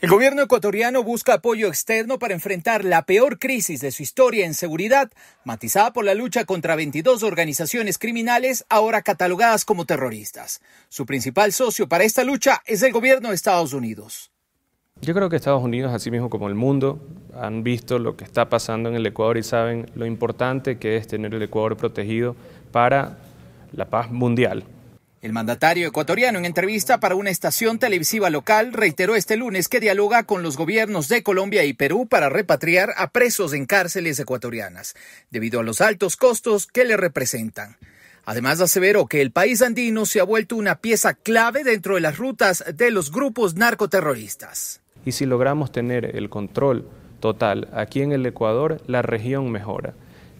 El gobierno ecuatoriano busca apoyo externo para enfrentar la peor crisis de su historia en seguridad, matizada por la lucha contra 22 organizaciones criminales ahora catalogadas como terroristas. Su principal socio para esta lucha es el gobierno de Estados Unidos. Yo creo que Estados Unidos, así mismo como el mundo, han visto lo que está pasando en el Ecuador y saben lo importante que es tener el Ecuador protegido para la paz mundial. El mandatario ecuatoriano en entrevista para una estación televisiva local reiteró este lunes que dialoga con los gobiernos de Colombia y Perú para repatriar a presos en cárceles ecuatorianas, debido a los altos costos que le representan. Además aseveró que el país andino se ha vuelto una pieza clave dentro de las rutas de los grupos narcoterroristas. Y si logramos tener el control total aquí en el Ecuador, la región mejora.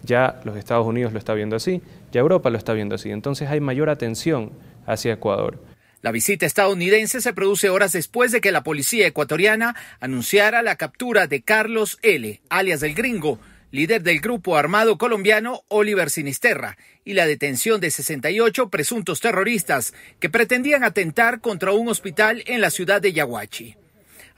Ya los Estados Unidos lo está viendo así, ya Europa lo está viendo así. Entonces hay mayor atención hacia Ecuador. La visita estadounidense se produce horas después de que la policía ecuatoriana anunciara la captura de Carlos L., alias del gringo, líder del grupo armado colombiano Oliver Sinisterra, y la detención de 68 presuntos terroristas que pretendían atentar contra un hospital en la ciudad de Yaguachi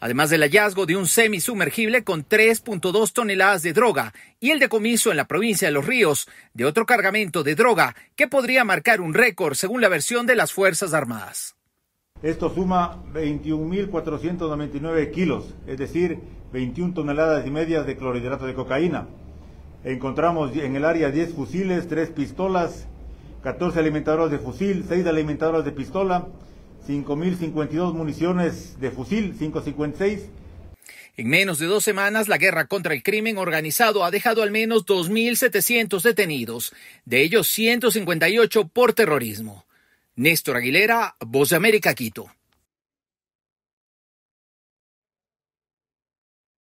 además del hallazgo de un semisumergible con 3.2 toneladas de droga y el decomiso en la provincia de Los Ríos de otro cargamento de droga que podría marcar un récord según la versión de las Fuerzas Armadas. Esto suma 21.499 kilos, es decir, 21 toneladas y media de clorhidrato de cocaína. Encontramos en el área 10 fusiles, 3 pistolas, 14 alimentadoras de fusil, 6 alimentadoras de pistola, 5.052 municiones de fusil, 556. En menos de dos semanas, la guerra contra el crimen organizado ha dejado al menos 2.700 detenidos, de ellos 158 por terrorismo. Néstor Aguilera, Voz de América, Quito.